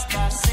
estás.